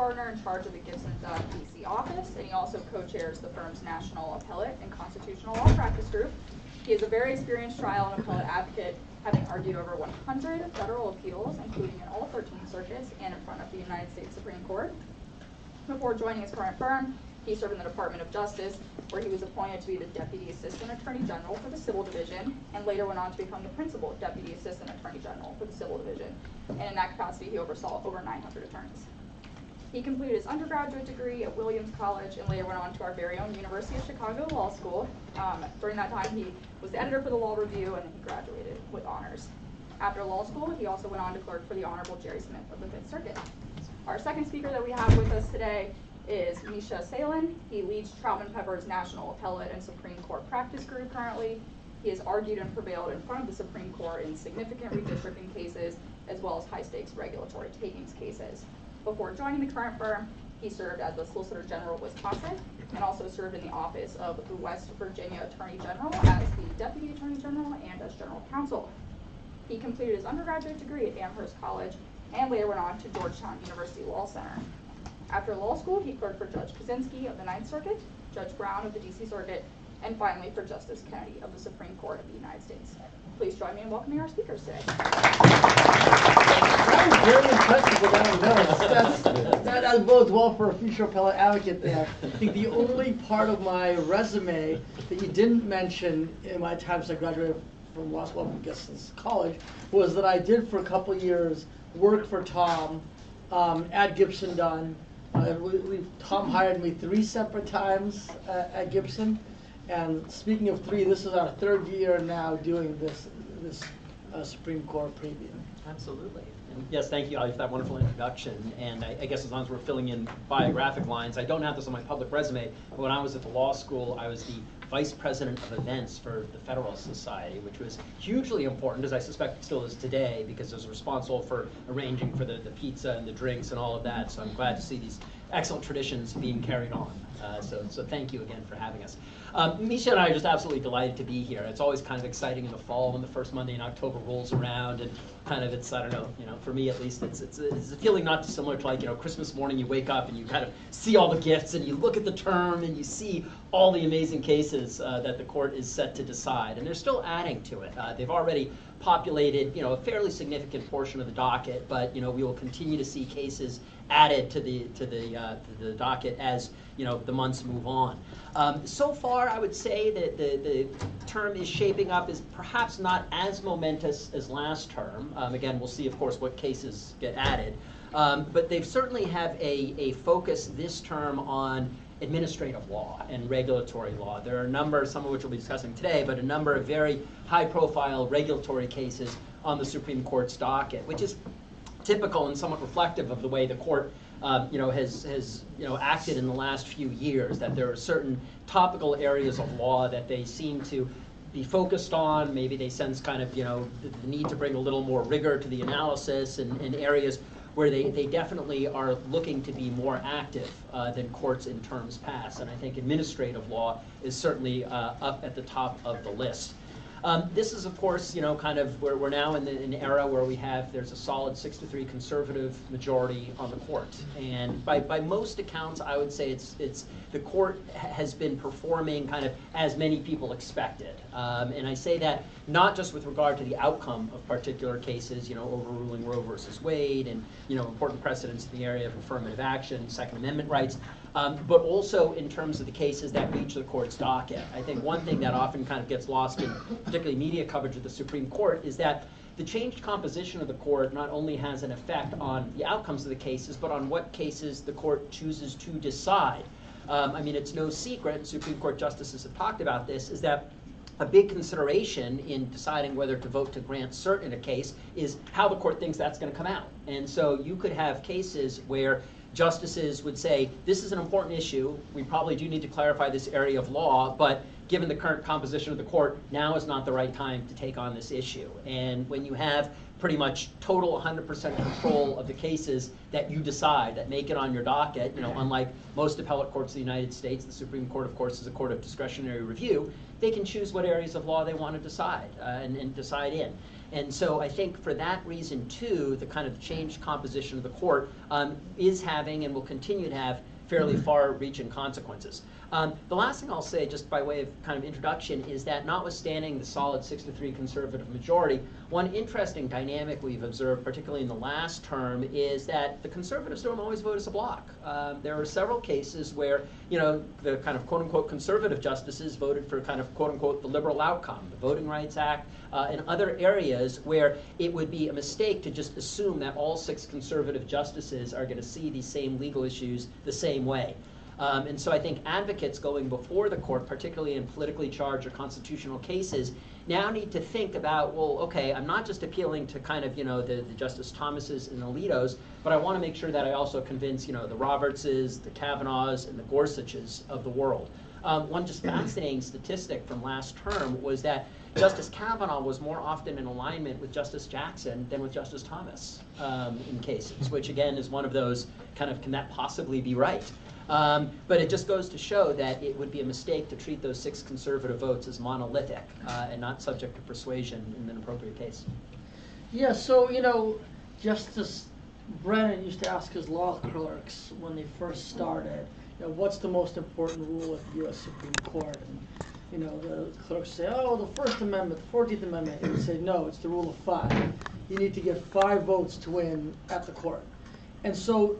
Co-partner in charge of the Gibson uh, Dunn DC office, and he also co-chairs the firm's National Appellate and Constitutional Law Practice Group. He is a very experienced trial and appellate advocate, having argued over 100 federal appeals, including in all 13 circuits and in front of the United States Supreme Court. Before joining his current firm, he served in the Department of Justice, where he was appointed to be the Deputy Assistant Attorney General for the Civil Division, and later went on to become the Principal Deputy Assistant Attorney General for the Civil Division. And in that capacity, he oversaw over 900 attorneys. He completed his undergraduate degree at Williams College and later went on to our very own University of Chicago Law School. Um, during that time, he was the editor for the Law Review and he graduated with honors. After law school, he also went on to clerk for the Honorable Jerry Smith of the Fifth Circuit. Our second speaker that we have with us today is Misha Tseytlin. He leads Troutman Pepper's National Appellate and Supreme Court Practice Group currently. He has argued and prevailed in front of the Supreme Court in significant redistricting cases as well as high stakes regulatory takings cases. Before joining the current firm, he served as the Solicitor General of Wisconsin and also served in the office of the West Virginia Attorney General as the Deputy Attorney General and as General Counsel. He completed his undergraduate degree at Amherst College and later went on to Georgetown University Law Center. After law school, he clerked for Judge Kozinski of the Ninth Circuit, Judge Brown of the DC Circuit, and finally for Justice Kennedy of the Supreme Court of the United States. Please join me in welcoming our speakers today. That very. That's, that, that bodes well for a future appellate advocate there. I think the only part of my resume that you didn't mention in my time since I graduated from law school, I guess since college, was that I did for a couple years work for Tom um, at Gibson Dunn. Uh, Tom hired me three separate times uh, at Gibson. And speaking of three, this is our third year now doing this, this uh, Supreme Court preview. Absolutely. And yes, thank you, Ali, for that wonderful introduction. And I, I, guess as long as we're filling in biographic lines, I don't have this on my public resume, but when I was at the law school, I was the vice president of events for the Federalist Society, which was hugely important, as I suspect it still is today, because I was responsible for arranging for the, the pizza and the drinks and all of that. So I'm glad to see these excellent traditions being carried on. Uh, so, so thank you again for having us. Um, Misha and I are just absolutely delighted to be here. It's always kind of exciting in the fall when the first Monday in October rolls around, and kind of it's I don't know, you know, for me at least, it's it's, it's a feeling not dissimilar to like you know Christmas morning. You wake up and you kind of see all the gifts, and you look at the term, and you see all the amazing cases uh, that the court is set to decide, and they're still adding to it. Uh, they've already populated, you know, a fairly significant portion of the docket, but you know we will continue to see cases added to the to the uh, to the docket as you know the months move on. Um, so far, I would say that the, the term is shaping up is perhaps not as momentous as last term. Um, again, we'll see, of course, what cases get added. Um, but they certainly have a, a focus this term on administrative law and regulatory law. There are a number, some of which we'll be discussing today, but a number of very high profile regulatory cases on the Supreme Court's docket, which is typical and somewhat reflective of the way the court uh, you know, has, has you know, acted in the last few years, that there are certain topical areas of law that they seem to be focused on. Maybe they sense kind of, you know, the, the need to bring a little more rigor to the analysis and, and areas where they, they definitely are looking to be more active uh, than courts in terms past. And I think administrative law is certainly uh, up at the top of the list. Um, this is, of course, you know, kind of we're, we're now in, the, in an era where we have there's a solid six to three conservative majority on the court, and by, by most accounts, I would say it's it's the court has been performing kind of as many people expected, um, and I say that not just with regard to the outcome of particular cases, you know, overruling Roe versus Wade, and you know, important precedents in the area of affirmative action, Second Amendment rights, um, but also in terms of the cases that reach the court's docket. I think one thing that often kind of gets lost in particularly media coverage of the Supreme Court is that the changed composition of the court not only has an effect on the outcomes of the cases, but on what cases the court chooses to decide. Um, I mean, it's no secret, Supreme Court justices have talked about this, is that a big consideration in deciding whether to vote to grant cert in a case is how the court thinks that's going to come out. And so you could have cases where justices would say, this is an important issue. We probably do need to clarify this area of law, but given the current composition of the court, now is not the right time to take on this issue. And when you have pretty much total 100% control of the cases that you decide, that make it on your docket, you know, unlike most appellate courts of the United States, the Supreme Court, of course, is a court of discretionary review, they can choose what areas of law they want to decide uh, and, and decide in. And so I think for that reason, too, the kind of changed composition of the court um, is having and will continue to have fairly far-reaching consequences. Um, the last thing I'll say, just by way of kind of introduction, is that notwithstanding the solid six to three conservative majority, one interesting dynamic we've observed, particularly in the last term, is that the conservatives don't always vote as a bloc. Um, there are several cases where, you know, the kind of quote-unquote conservative justices voted for kind of quote-unquote the liberal outcome, the Voting Rights Act, uh, and other areas where it would be a mistake to just assume that all six conservative justices are going to see these same legal issues the same way. Um, and so I think advocates going before the court, particularly in politically charged or constitutional cases, now need to think about, well, okay, I'm not just appealing to kind of, you know, the, the Justice Thomases and Alitos, but I want to make sure that I also convince, you know, the Robertses, the Kavanaughs, and the Gorsuches of the world. Um, one just fascinating statistic from last term was that Justice Kavanaugh was more often in alignment with Justice Jackson than with Justice Thomas um, in cases, which again is one of those kind of, can that possibly be right? Um, but it just goes to show that it would be a mistake to treat those six conservative votes as monolithic uh, and not subject to persuasion in an appropriate case. Yeah, so, you know, Justice Brennan used to ask his law clerks when they first started, you know, what's the most important rule of the US Supreme Court? And, you know, the clerks say, oh, the First Amendment, the Fourteenth Amendment. He would say, no, it's the rule of five. You need to get five votes to win at the court. And so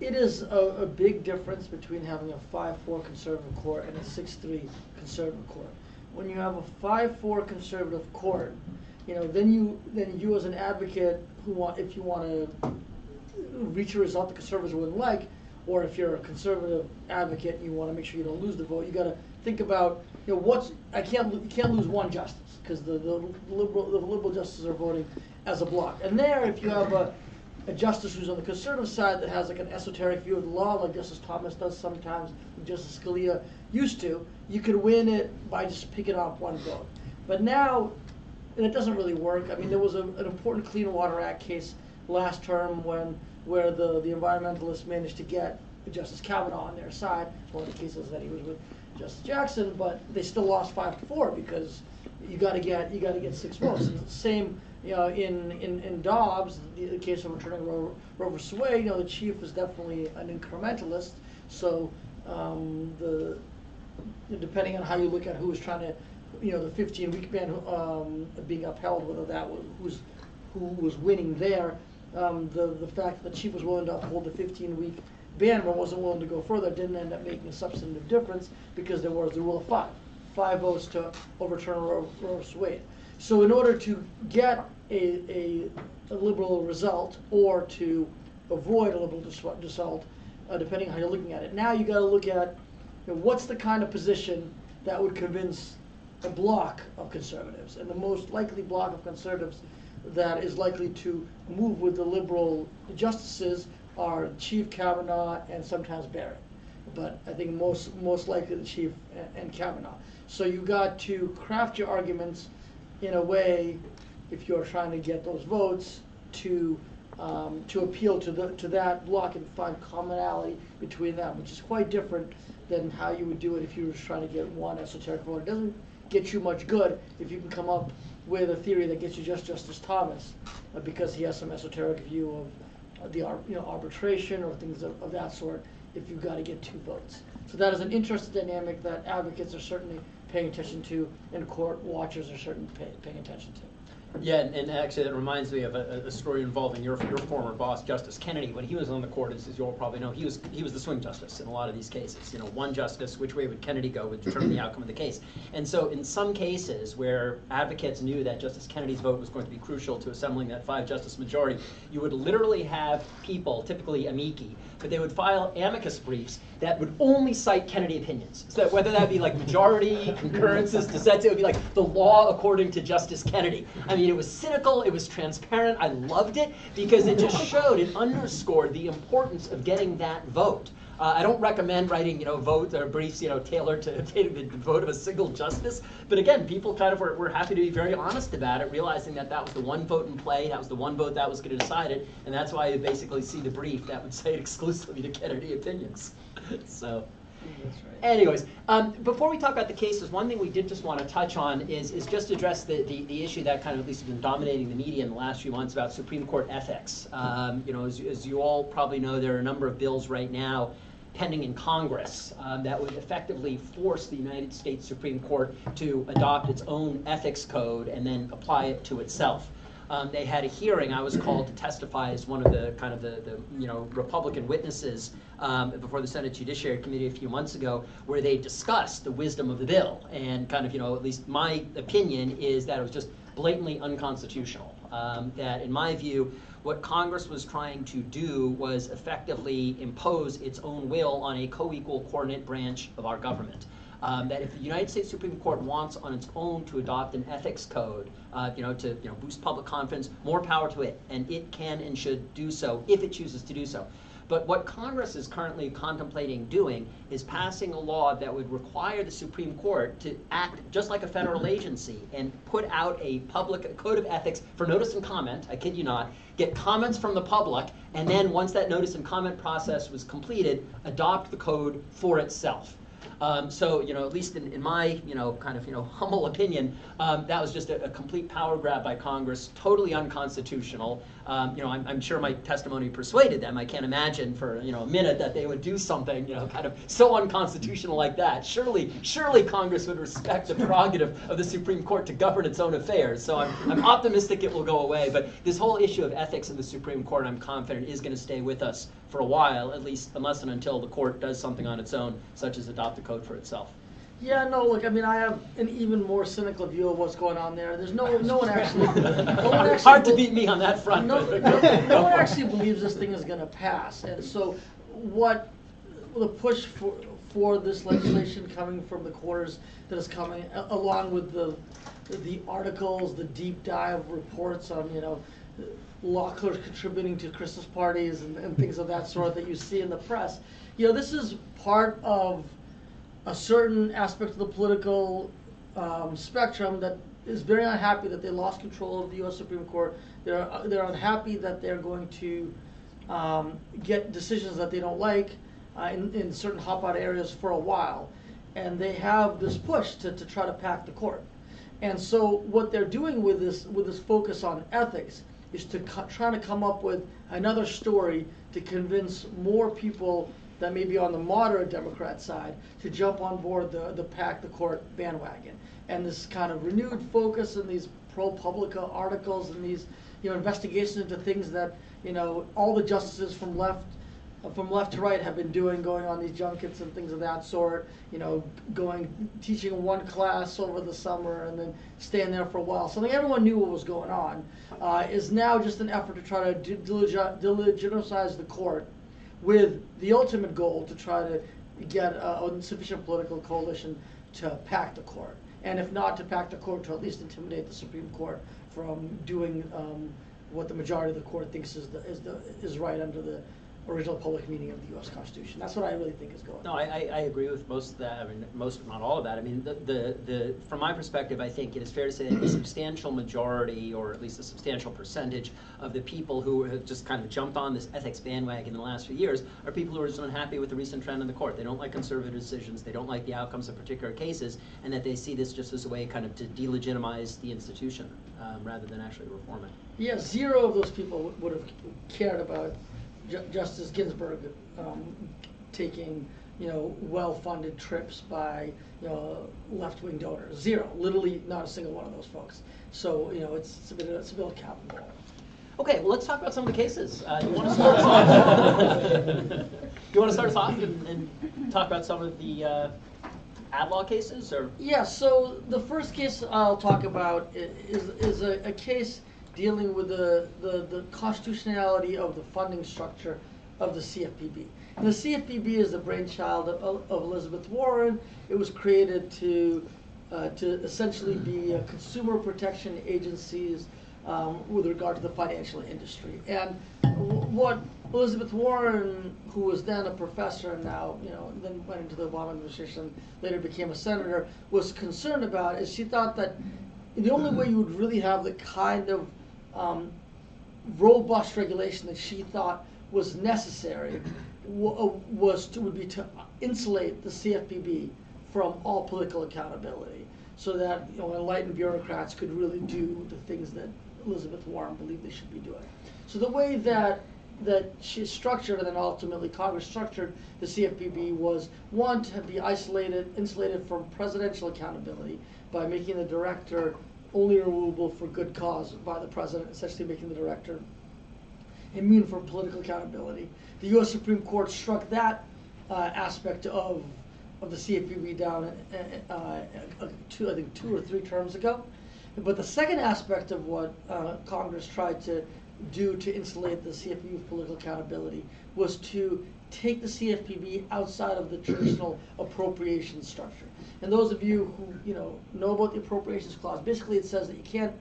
it is a, a big difference between having a five-four conservative court and a six-three conservative court. When you have a five-four conservative court, you know, then you, then you as an advocate who want, if you want to reach a result the conservatives wouldn't like, or if you're a conservative advocate and you want to make sure you don't lose the vote, you got to think about, you know, what's I can't you can't lose one justice because the, the liberal the liberal justices are voting as a bloc. And there, if you have a a justice who's on the conservative side that has like an esoteric view of the law, like Justice Thomas does sometimes, Justice Scalia used to, you could win it by just picking up one vote. But now, and it doesn't really work. I mean, there was a, an important Clean Water Act case last term when where the, the environmentalists managed to get Justice Kavanaugh on their side. One of the cases that he was with Justice Jackson, but they still lost five to four because you got to get you got to get six votes. Same, you know, in in, in Dobbs, the, case of returning Roe, Roe versus Wade, you know, the chief is definitely an incrementalist. So um, the depending on how you look at who was trying to, you know, the 15 week ban um, being upheld, whether that was who's who was winning there. Um, the the fact that the chief was willing to uphold the 15 week ban but wasn't willing to go further didn't end up making a substantive difference because there was the rule of five, five votes to overturn Roe Roe versus Wade. So in order to get a, a, a liberal result or to avoid a liberal result, uh, depending how you're looking at it, now you got to look at you know, what's the kind of position that would convince a block of conservatives, and the most likely block of conservatives that is likely to move with the liberal justices are Chief Kavanaugh and sometimes Barrett. But I think most most likely the Chief and, and Kavanaugh. So you got to craft your arguments in a way, if you're trying to get those votes, to um, to appeal to the to that block and find commonality between them, which is quite different than how you would do it if you were trying to get one esoteric vote. It doesn't get you much good if you can come up with a theory that gets you just Justice Thomas, uh, because he has some esoteric view of uh, the you know arbitration or things of, of that sort. If you've got to get two votes, so that is an interesting dynamic that advocates are certainly paying attention to, and court watchers are certainly pay, paying attention to. Yeah, and, and actually that reminds me of a, a story involving your, your former boss, Justice Kennedy. When he was on the court, as, you all probably know, he was he was the swing justice in a lot of these cases. You know, one justice, which way would Kennedy go would determine the outcome of the case. And so in some cases where advocates knew that Justice Kennedy's vote was going to be crucial to assembling that five justice majority, you would literally have people, typically amici, but they would file amicus briefs that would only cite Kennedy opinions. So that whether that be like majority, concurrences, dissents, it would be like the law according to Justice Kennedy. I mean, it was cynical, it was transparent. I loved it because it just showed, it underscored the importance of getting that vote. Uh, I don't recommend writing, you know, votes or briefs, you know, tailored to the vote of a single justice. But again, people kind of were, were happy to be very honest about it, realizing that that was the one vote in play, that was the one vote that was going to decide it, and that's why you basically see the brief that would say it exclusively to Kennedy opinions. so. Anyways, um, before we talk about the cases, one thing we did just want to touch on is, is just address the, the, the issue that kind of at least has been dominating the media in the last few months about Supreme Court ethics. Um, you know, as, as you all probably know, there are a number of bills right now pending in Congress um, that would effectively force the United States Supreme Court to adopt its own ethics code and then apply it to itself. Um, they had a hearing. I was called to testify as one of the kind of the, the you know Republican witnesses um, before the Senate Judiciary Committee a few months ago, where they discussed the wisdom of the bill and kind of you know at least my opinion is that it was just blatantly unconstitutional. Um, that in my view, what Congress was trying to do was effectively impose its own will on a co-equal coordinate branch of our government um, that if the United States Supreme Court wants on its own to adopt an ethics code, uh, you know, to you know, boost public confidence, more power to it, and it can and should do so if it chooses to do so. But what Congress is currently contemplating doing is passing a law that would require the Supreme Court to act just like a federal agency and put out a public code of ethics for notice and comment. I kid you not. Get comments from the public, and then once that notice and comment process was completed, adopt the code for itself. Um, so, you know, at least in, in, my, you know, kind of, you know, humble opinion, um, that was just a, a, complete power grab by Congress, totally unconstitutional. Um, you know, I'm, I'm, sure my testimony persuaded them. I can't imagine for, you know, a minute that they would do something, you know, kind of so unconstitutional like that. Surely, surely Congress would respect the prerogative of the Supreme Court to govern its own affairs. So I'm, I'm optimistic it will go away. But this whole issue of ethics in the Supreme Court, I'm confident, is going to stay with us for a while, at least unless and until the court does something on its own, such as adopt a code for itself. Yeah, no, look, I mean, I have an even more cynical view of what's going on there. There's no, no one actually, no one actually Hard to beat me on that front. No, no, no one actually believes this thing is gonna pass, and so what, the push for, for this legislation coming from the quarters that is coming, along with the, the articles, the deep dive reports on, you know, law clerks contributing to Christmas parties and, and things of that sort that you see in the press. You know, this is part of a certain aspect of the political um, spectrum that is very unhappy that they lost control of the U.S. Supreme Court. They're they're unhappy that they're going to um, get decisions that they don't like uh, in, in certain hot button areas for a while, and they have this push to, to try to pack the court. And so what they're doing with this with this focus on ethics is to co- try to come up with another story to convince more people that may be on the moderate Democrat side to jump on board the, the pack the court bandwagon. And this kind of renewed focus in these ProPublica articles and these you know investigations into things that you know all the justices from left from left to right have been doing, going on these junkets and things of that sort. You know, going teaching one class over the summer and then staying there for a while. Something everyone knew what was going on uh, is now just an effort to try to de- delegi- delegitimize the court, with the ultimate goal to try to get a, sufficient political coalition to pack the court, and if not to pack the court, to at least intimidate the Supreme Court from doing um, what the majority of the court thinks is the, is the is right under the original public meaning of the U.S. Constitution. That's what I really think is going No, on. I, I, I agree with most of that. I mean, most, not all of that. I mean, the, the, the, from my perspective, I think it is fair to say that a substantial majority, or at least a substantial percentage of the people who have just kind of jumped on this ethics bandwagon in the last few years are people who are just unhappy with the recent trend in the court. They don't like conservative decisions. They don't like the outcomes of particular cases, and that they see this just as a way kind of to delegitimize the institution um, rather than actually reform it. Yeah, zero of those people would have cared about Ju- Justice Ginsburg um, taking, you know, well-funded trips by, you know, left-wing donors. Zero, literally not a single one of those folks. So, you know, it's, it's a bit, it's a bit of cap and ball. Okay, well, let's talk about some of the cases. Uh, you want to start us off? you want to start us off and, and talk about some of the uh, ad law cases, or Yeah, so the first case I'll talk about i- is, is a, a case dealing with the, the, the constitutionality of the funding structure of the CFPB. And the CFPB is the brainchild of, of Elizabeth Warren. It was created to, uh, to essentially be a consumer protection agencies um, with regard to the financial industry. And what Elizabeth Warren, who was then a professor and now, you know, then went into the Obama administration, later became a senator, was concerned about is she thought that the only way you would really have the kind of um, robust regulation that she thought was necessary uh, was to, would be to insulate the CFPB from all political accountability, so that you know enlightened bureaucrats could really do the things that Elizabeth Warren believed they should be doing. So the way that that she structured and then ultimately Congress structured the CFPB was one to be isolated, insulated from presidential accountability by making the director only removable for good cause by the president, essentially making the director immune from political accountability. The U.S. Supreme Court struck that uh, aspect of of the CFPB down uh, uh, two, I think, two or three terms ago. But the second aspect of what uh, Congress tried to do to insulate the CFPB of political accountability was to take the CFPB outside of the traditional appropriation structure. And those of you who you know know about the appropriations clause, basically it says that you can't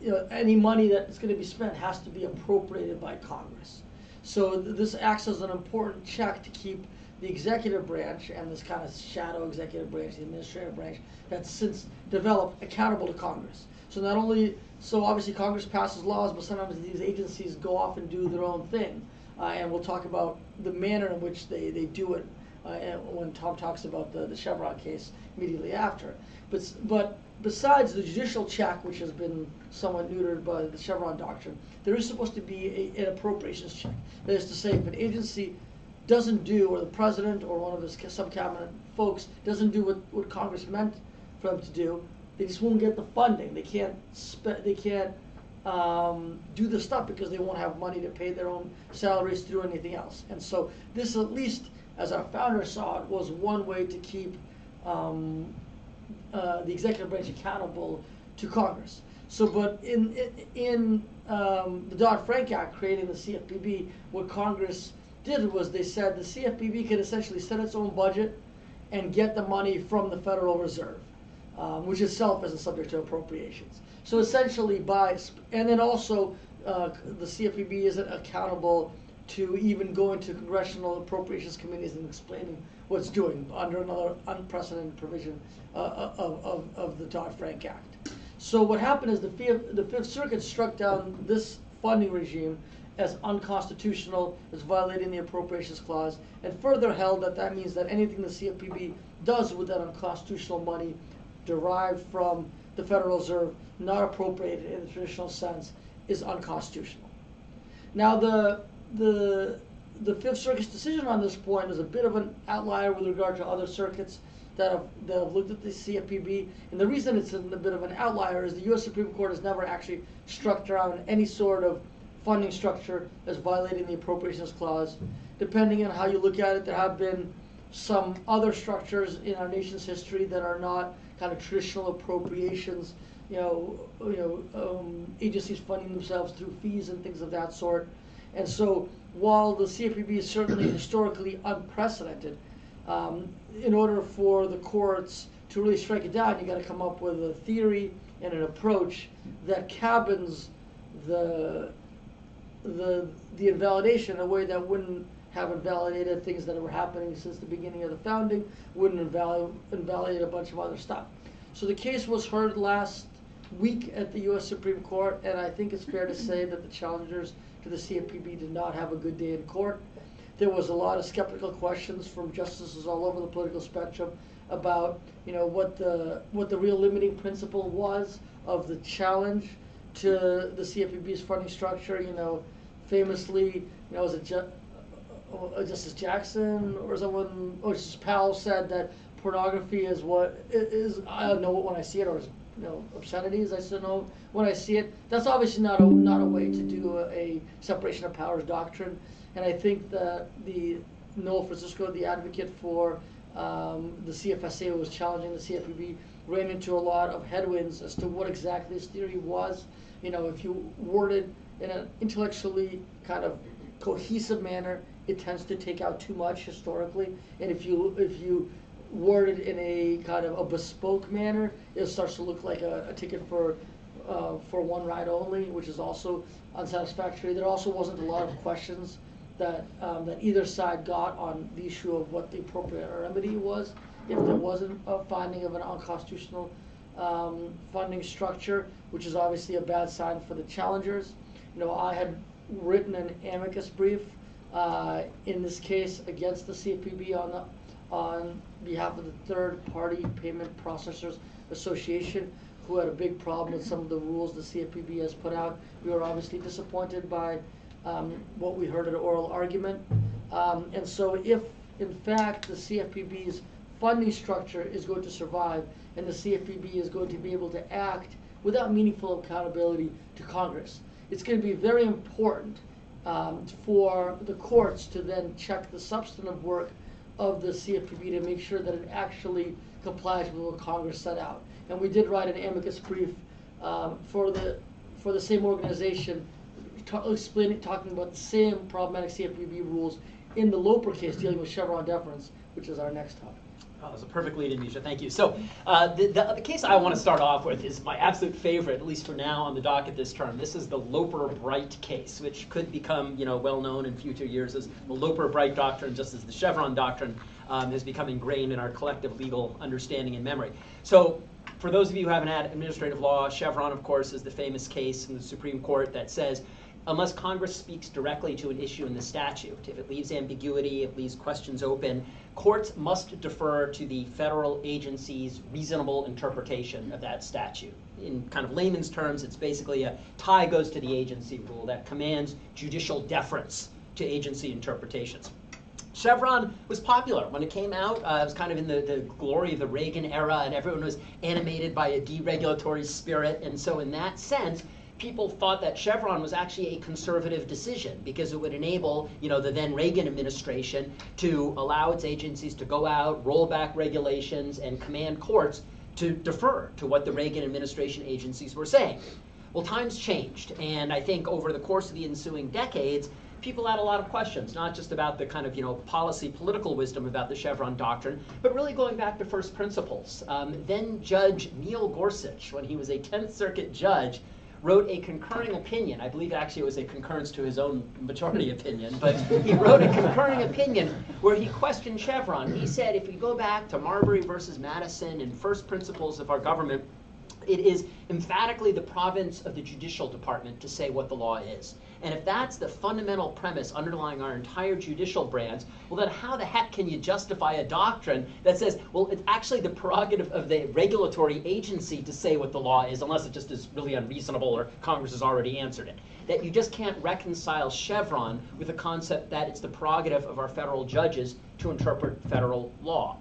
you know, any money that's going to be spent has to be appropriated by Congress. So th- this acts as an important check to keep the executive branch and this kind of shadow executive branch, the administrative branch, that's since developed accountable to Congress. So not only, so obviously Congress passes laws, but sometimes these agencies go off and do their own thing. Uh, and we'll talk about the manner in which they, they do it when Tom talks about the, the Chevron case immediately after. But, but besides the judicial check, which has been somewhat neutered by the Chevron doctrine, there is supposed to be a, an appropriations check. That is to say, if an agency doesn't do, or the president or one of his ca- sub-cabinet folks doesn't do what, what Congress meant for them to do, they just won't get the funding. They can't they can't um, do the stuff because they won't have money to pay their own salaries to do anything else. And so this, at least as our founder saw it, was one way to keep um, uh, the executive branch accountable to Congress. So, but in in um, the Dodd Frank Act creating the CFPB, what Congress did was they said the CFPB could essentially set its own budget and get the money from the Federal Reserve, um, which itself isn't subject to appropriations. So essentially, by and then also uh, the CFPB isn't accountable to even go into congressional appropriations committees and explaining what it's doing under another unprecedented provision uh, of, of, of the Dodd Frank Act. So what happened is the Fifth, the Fifth Circuit struck down this funding regime as unconstitutional, as violating the appropriations clause, and further held that that means that anything the CFPB does with that unconstitutional money derived from the Federal Reserve, not appropriated in the traditional sense, is unconstitutional. Now, the, the, the Fifth Circuit's decision on this point is a bit of an outlier with regard to other circuits that have, that have looked at the CFPB. And the reason it's a bit of an outlier is the U.S. Supreme Court has never actually struck down any sort of funding structure as violating the appropriations clause. Depending on how you look at it, there have been some other structures in our nation's history that are not kind of traditional appropriations, you know, you know, um, agencies funding themselves through fees and things of that sort. And so, while the CFPB is certainly historically unprecedented, um, in order for the courts to really strike it down, you got to come up with a theory and an approach that cabins the the the invalidation in a way that wouldn't have invalidated things that were happening since the beginning of the founding, wouldn't invalidate, invalidate a bunch of other stuff. So the case was heard last week at the U.S. Supreme Court, and I think it's fair to say that the challengers to the CFPB did not have a good day in court. There was a lot of skeptical questions from justices all over the political spectrum about, you know, what the what the real limiting principle was of the challenge to the CFPB's funding structure. You know, famously, you know, was it Ju- uh, Justice Jackson or someone, or Justice Powell said that pornography is what is i- don't know it when I see it, or is, you know, obscenities. I still know when I see it. That's obviously not a not a way to do a, a separation of powers doctrine. And I think that the Noel Francisco, the advocate for um, the CFSA, was challenging the CFPB, ran into a lot of headwinds as to what exactly this theory was. You know, if you word it in an intellectually kind of cohesive manner, it tends to take out too much historically. And if you if you word it in a kind of a bespoke manner, it starts to look like a, a ticket for uh, for one ride only, which is also unsatisfactory. There also wasn't a lot of questions that, um, that either side got on the issue of what the appropriate remedy was, if there wasn't a finding of an unconstitutional um, funding structure, which is obviously a bad sign for the challengers. You know, I had written an amicus brief uh, in this case against the CFPB on the, on behalf of the Third Party Payment Processors Association, who had a big problem with some of the rules the CFPB has put out. We were obviously disappointed by um, what we heard at oral argument. Um, and so if, in fact, the CFPB's funding structure is going to survive and the CFPB is going to be able to act without meaningful accountability to Congress, it's going to be very important um, for the courts to then check the substantive work of the CFPB to make sure that it actually complies with what Congress set out. And we did write an amicus brief um, for the for the same organization, ta- explaining talking about the same problematic CFPB rules in the Loper case dealing with Chevron deference, which is our next topic. Oh, that's a perfect lead Misha. Thank you. So, uh, the, the, the case I want to start off with is my absolute favorite, at least for now, on the docket this term. This is the Loper-Bright case, which could become, you know, well known in future years as the Loper-Bright doctrine, just as the Chevron doctrine um, has become ingrained in our collective legal understanding and memory. So, for those of you who haven't had administrative law, Chevron, of course, is the famous case in the Supreme Court that says unless Congress speaks directly to an issue in the statute, if it leaves ambiguity, it leaves questions open, courts must defer to the federal agency's reasonable interpretation of that statute. In kind of layman's terms, it's basically a tie goes to the agency rule that commands judicial deference to agency interpretations. Chevron was popular when it came out. Uh, it was kind of in the, the glory of the Reagan era, and everyone was animated by a deregulatory spirit. And so, in that sense, people thought that Chevron was actually a conservative decision because it would enable, you know, the then Reagan administration to allow its agencies to go out, roll back regulations, and command courts to defer to what the Reagan administration agencies were saying. Well, times changed, and I think over the course of the ensuing decades, people had a lot of questions, not just about the kind of you know policy, political wisdom about the Chevron doctrine, but really going back to first principles. Um, then Judge Neil Gorsuch, when he was a Tenth Circuit judge, wrote a concurring opinion. I believe actually it was a concurrence to his own majority opinion, but he wrote a concurring opinion where he questioned Chevron. He said if we go back to Marbury versus Madison and first principles of our government, it is emphatically the province of the judicial department to say what the law is. And if that's the fundamental premise underlying our entire judicial branch, well, then how the heck can you justify a doctrine that says, well, it's actually the prerogative of the regulatory agency to say what the law is, unless it just is really unreasonable or Congress has already answered it? That you just can't reconcile Chevron with the concept that it's the prerogative of our federal judges to interpret federal law.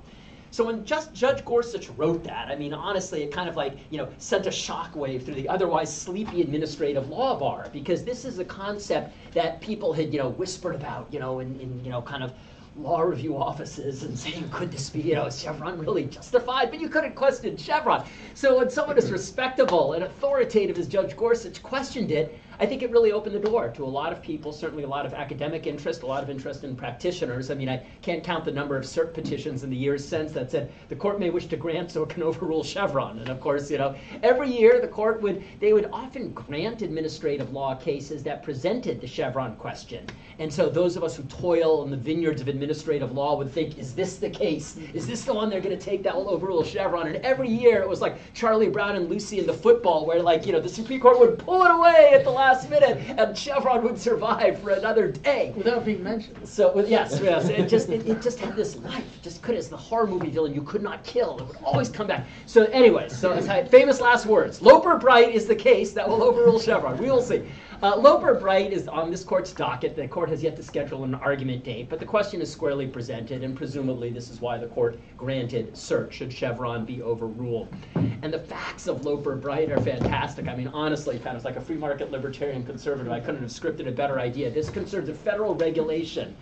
So when just Judge Gorsuch wrote that, I mean, honestly, it kind of like, you know, sent a shockwave through the otherwise sleepy administrative law bar, because this is a concept that people had, you know, whispered about, you know, in, in you know, kind of law review offices and saying, could this be, you know, is Chevron really justified? But you couldn't question Chevron. So when someone as mm-hmm. respectable and authoritative as Judge Gorsuch questioned it, I think it really opened the door to a lot of people, certainly a lot of academic interest, a lot of interest in practitioners. I mean, I can't count the number of cert petitions in the years since that said the court may wish to grant so it can overrule Chevron. And of course, you know, every year the court would, they would often grant administrative law cases that presented the Chevron question. And so those of us who toil in the vineyards of administrative law would think, is this the case? Is this the one they're going to take that will overrule Chevron? And every year it was like Charlie Brown and Lucy in the football, where like, you know, the Supreme Court would pull it away at the last minute and Chevron would survive for another day. Without being mentioned. So yes, yes, it just it, it just had this life. It just could. It's the horror movie villain you could not kill. It would always come back. So anyways, so famous last words. Loper Bright is the case that will overrule Chevron. We will see. Uh, Loper Bright is on this court's docket. The court has yet to schedule an argument date, but the question is squarely presented, and presumably this is why the court granted cert should Chevron be overruled. And the facts of Loper Bright are fantastic. I mean, honestly, kind of like a free market libertarian conservative, I couldn't have scripted a better idea. This concerns a federal regulation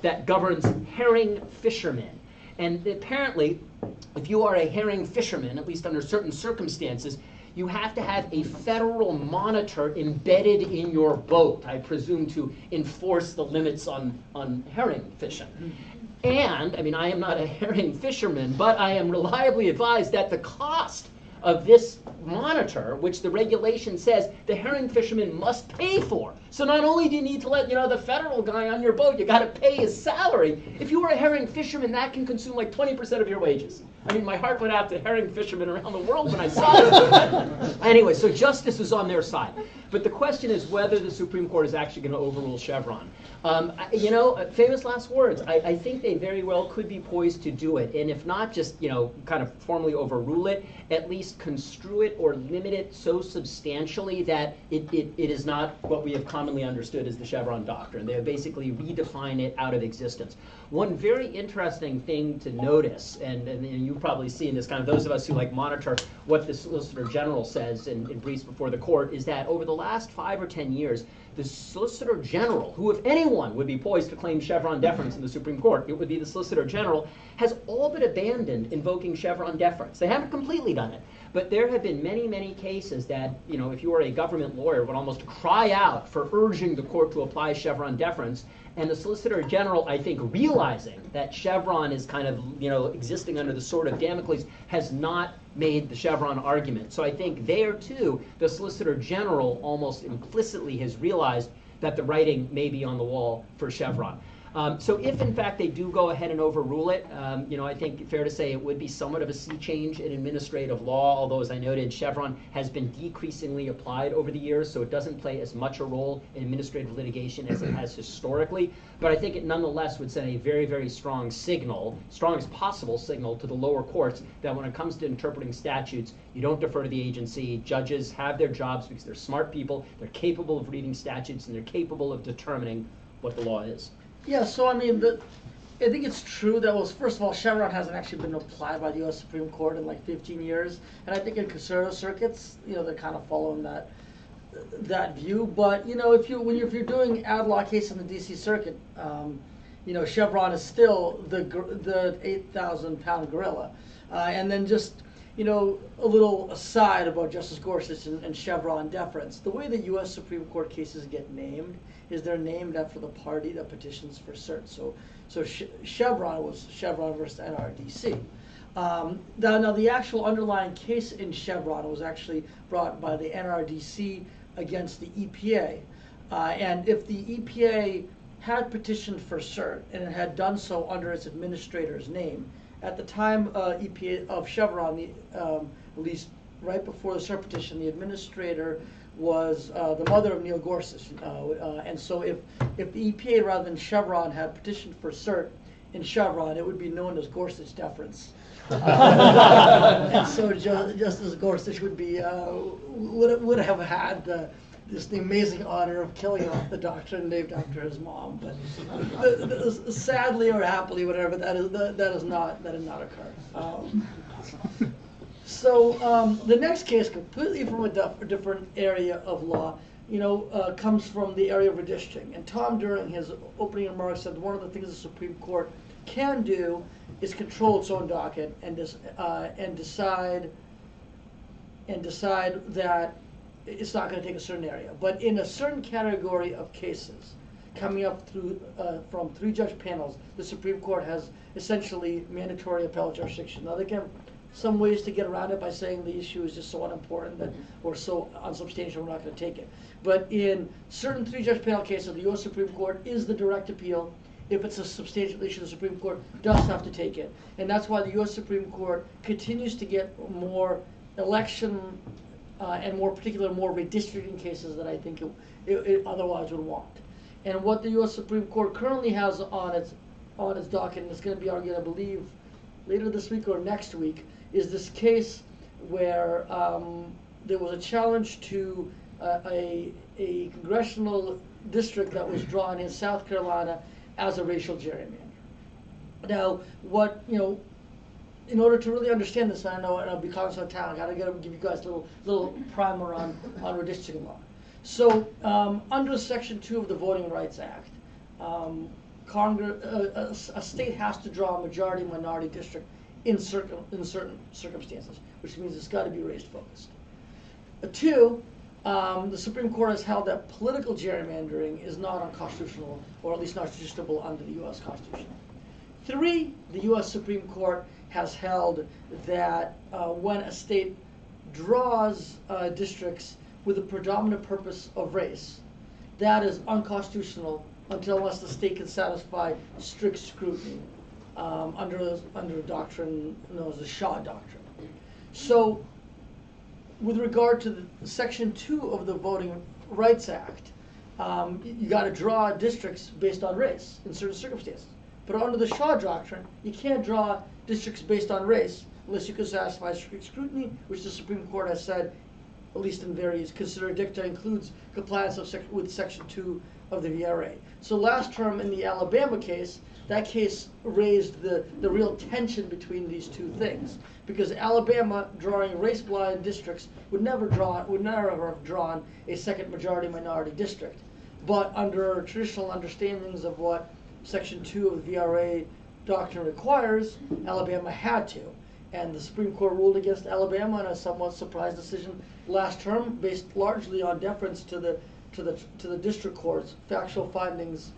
that governs herring fishermen. And apparently, if you are a herring fisherman, at least under certain circumstances, you have to have a federal monitor embedded in your boat, I presume to enforce the limits on, on herring fishing. And, I mean, I am not a herring fisherman, but I am reliably advised that the cost of this monitor, which the regulation says the herring fisherman must pay for. So not only do you need to let you know the federal guy on your boat, you got to pay his salary. If you were a herring fisherman, that can consume like 20% of your wages. I mean, my heart went out to herring fishermen around the world when I saw this. anyway, so justice is on their side. But the question is whether the Supreme Court is actually going to overrule Chevron. Um, I- you know, uh, famous last words. I, I think they very well could be poised to do it, and if not, just you know, kind of formally overrule it, at least construe it or limit it so substantially that it, it, it is not what we have commonly understood as the Chevron doctrine. They basically redefine it out of existence. One very interesting thing to notice, and, and you've probably seen this, kind of those of us who like monitor what the Solicitor General says in, in briefs before the court, is that over the last five or ten years, the Solicitor General, who if anyone would be poised to claim Chevron deference in the Supreme Court, it would be the Solicitor General, has all but abandoned invoking Chevron deference. They haven't completely done it, but there have been many, many cases that, you know, if you were a government lawyer, would almost cry out for urging the court to apply Chevron deference. And the Solicitor General, I think, realizing that Chevron is kind of, you know, existing under the sword of Damocles, has not made the Chevron argument. So I think there too, the Solicitor General almost implicitly has realized that the writing may be on the wall for Chevron. Um, so if in fact they do go ahead and overrule it, um, you know, I think fair to say it would be somewhat of a sea change in administrative law, although as I noted, Chevron has been decreasingly applied over the years, so it doesn't play as much a role in administrative litigation as it has historically. But I think it nonetheless would send a very, very strong signal, strongest possible signal to the lower courts that when it comes to interpreting statutes, you don't defer to the agency. Judges have their jobs because they're smart people, they're capable of reading statutes, and they're capable of determining what the law is. Yeah, so I mean, the, I think it's true that was first of all, Chevron hasn't actually been applied by the U.S. Supreme Court in like 15 years, and I think in conservative circuits, you know, they're kind of following that that view. But you know, if you when you're, if you're doing ad law case in the D.C. Circuit, um, you know, Chevron is still the the 8,000 pound gorilla, uh, and then just you know, a little aside about Justice Gorsuch and, and Chevron deference. The way the U.S. Supreme Court cases get named is they're named after the party that petitions for cert. So, so Ch- Chevron was Chevron versus NRDC. Um, now, now, the actual underlying case in Chevron was actually brought by the NRDC against the EPA. Uh, and if the EPA had petitioned for cert and it had done so under its administrator's name, at the time uh, EPA of Chevron, the, um, at least right before the cert petition, the administrator was uh, the mother of Neil Gorsuch. Uh, uh, and so if, if the EPA rather than Chevron had petitioned for cert in Chevron, it would be known as Gorsuch deference. And so Ju- Justice Gorsuch would be uh, would would have had the this the amazing honor of killing off the doctrine named after his mom. But the, the, sadly or happily, whatever that is, that, that is not that did not occur. Um, so um, the next case, completely from a dif- different area of law, you know, uh, comes from the area of redistricting. And Tom, during his opening remarks, said one of the things the Supreme Court can do is control its own docket and dis- uh, and decide and decide that it's not going to take a certain area. But in a certain category of cases, coming up through uh, from three judge panels, the Supreme Court has essentially mandatory appellate jurisdiction. Now they can have some ways to get around it by saying the issue is just so unimportant that or so unsubstantial we're not going to take it. But in certain three judge panel cases, the U.S. Supreme Court is the direct appeal. If it's a substantial issue, the Supreme Court does have to take it, and that's why the U.S. Supreme Court continues to get more election uh, and more particular, more redistricting cases that I think it, it, it otherwise would want. And what the U.S. Supreme Court currently has on its on its docket, and it's going to be argued, I believe, later this week or next week, is this case where um, there was a challenge to uh, a a congressional district that was drawn in South Carolina as a racial gerrymander. Now, what you know, in order to really understand this, I know, and I'll be cognizant of time, I gotta get, give you guys a little, little primer on, on redistricting law. So, um, under section two of the Voting Rights Act, um, Congress, uh, a, a state has to draw a majority minority district in certain, in certain circumstances, which means it's gotta be race focused. Uh, Two, um, the Supreme Court has held that political gerrymandering is not unconstitutional, or at least not justiciable under the US Constitution. Three, the U.S. Supreme Court has held that uh, when a state draws uh, districts with a predominant purpose of race, that is unconstitutional until unless the state can satisfy strict scrutiny um, under under a doctrine known as the Shaw doctrine. So, with regard to the section two of the Voting Rights Act, um, you got to draw districts based on race in certain circumstances. But under the Shaw doctrine, you can't draw districts based on race unless you can satisfy strict scrutiny, which the Supreme Court has said, at least in various considered dicta, includes compliance sec- with section two of the VRA. So last term in the Alabama case, that case raised the, the real tension between these two things. Because Alabama drawing race-blind districts would never draw, would never have drawn a second majority minority district. But under traditional understandings of what section two of the VRA doctrine requires, Alabama had to. And the Supreme Court ruled against Alabama in a somewhat surprise decision last term, based largely on deference to the, to the, to the district court's factual findings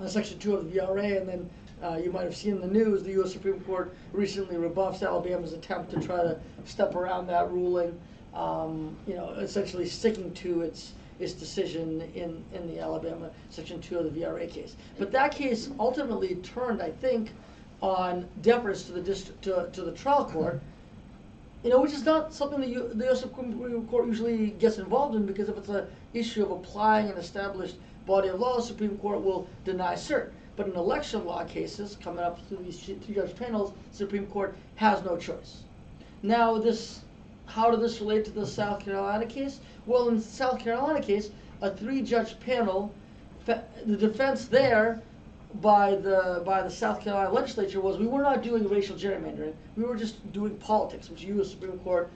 on section two of the VRA, and then, uh, you might have seen in the news, the US Supreme Court recently rebuffs Alabama's attempt to try to step around that ruling, um, you know, essentially sticking to its, its decision in, in the Alabama section two of the VRA case. But that case ultimately turned, I think, on deference to the district, to, to the trial court, you know, which is not something that you, the US Supreme Court usually gets involved in, because if it's a issue of applying an established body of law, the Supreme Court will deny cert. But in election law cases, coming up through these two judge panels, Supreme Court has no choice. Now, this, how did this relate to the South Carolina case? Well, in South Carolina case, a three-judge panel, the defense there by the, by the South Carolina legislature was, we were not doing racial gerrymandering, we were just doing politics, which as Supreme Court,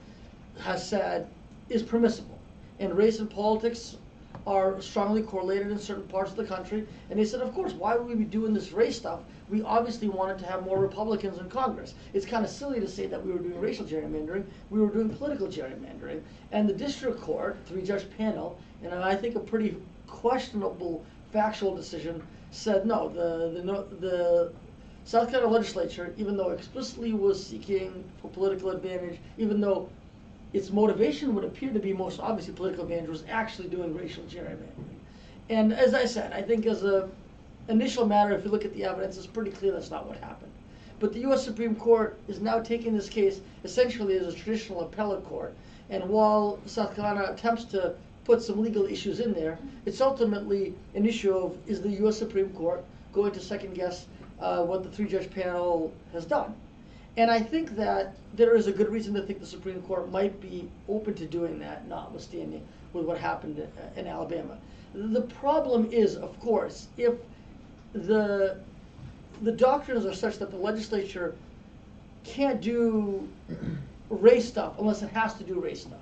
has said is permissible. And race and politics are strongly correlated in certain parts of the country. And they said, of course, why would we be doing this race stuff? We obviously wanted to have more Republicans in Congress. It's kind of silly to say that we were doing racial gerrymandering. We were doing political gerrymandering. And the district court, three-judge panel, and I think a pretty questionable factual decision, said no. The the no, the South Carolina legislature, even though explicitly was seeking for political advantage, even though its motivation would appear to be most obviously political advantage, was actually doing racial gerrymandering. And as I said, I think as a initial matter, if you look at the evidence, it's pretty clear that's not what happened. But the U.S. Supreme Court is now taking this case essentially as a traditional appellate court. And while South Carolina attempts to put some legal issues in there, it's ultimately an issue of is the U.S. Supreme Court going to second guess uh, what the three judge panel has done? And I think that there is a good reason to think the Supreme Court might be open to doing that, notwithstanding with what happened in- in Alabama. The problem is, of course, if the the doctrines are such that the legislature can't do race stuff unless it has to do race stuff.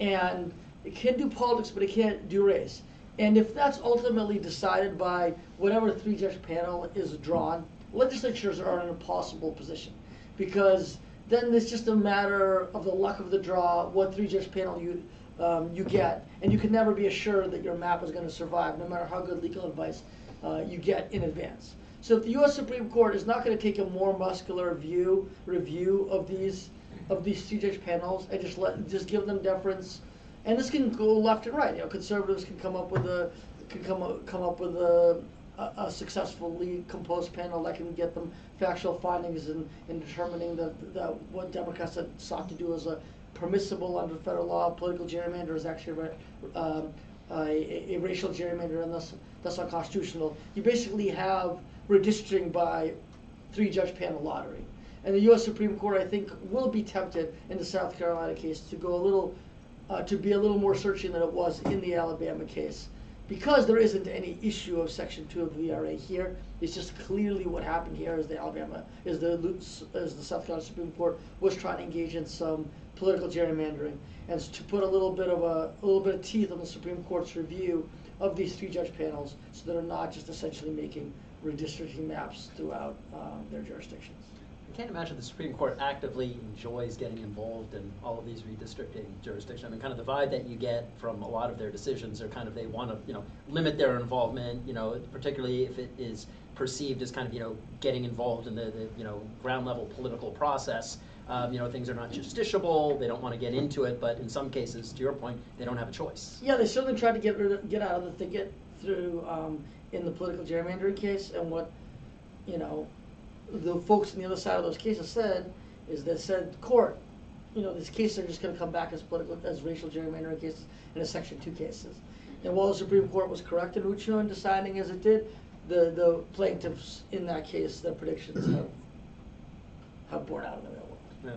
And it can do politics, but it can't do race. And if that's ultimately decided by whatever three-judge panel is drawn, legislatures are in an impossible position. Because then it's just a matter of the luck of the draw, what three-judge panel you, um, you get. And you can never be assured that your map is gonna survive, no matter how good legal advice, uh, you get in advance. So the US Supreme Court is not gonna take a more muscular view, review of these, of these three-judge panels, and just let, just give them deference, and this can go left and right, you know, conservatives can come up with a, can come up, come up with a, a, a successfully composed panel that can get them factual findings in, in determining that, that what Democrats had sought to do as a permissible under federal law, political gerrymander is actually um, a, a racial gerrymander and thus, thus unconstitutional. You basically have redistricting by three-judge panel lottery. And the US Supreme Court, I think, will be tempted in the South Carolina case to go a little, uh, to be a little more searching than it was in the Alabama case. Because there isn't any issue of section two of the VRA here, it's just clearly what happened here is the Alabama, is the, is the South Carolina Supreme Court was trying to engage in some political gerrymandering. And to put a little bit of a, a little bit of teeth on the Supreme Court's review of these three judge panels, so that they're not just essentially making redistricting maps throughout, um, their jurisdictions. I can't imagine the Supreme Court actively enjoys getting involved in all of these redistricting jurisdictions. I mean, kind of the vibe that you get from a lot of their decisions are kind of they want to, you know, limit their involvement, you know, particularly if it is perceived as kind of, you know, getting involved in the, the you know, ground level political process. Um, you know, things are not justiciable, they don't want to get into it, but in some cases, to your point, they don't have a choice. Yeah, they certainly tried to get rid of, get out of the thicket through, um, in the political gerrymandering case, and what, you know, the folks on the other side of those cases said, is they said, court, you know, these cases are just gonna come back as political, as racial gerrymandering cases and as section two cases. And while the Supreme Court was correct in Rucho in deciding as it did, the, the plaintiffs in that case, their predictions have, have borne out real world. Yeah.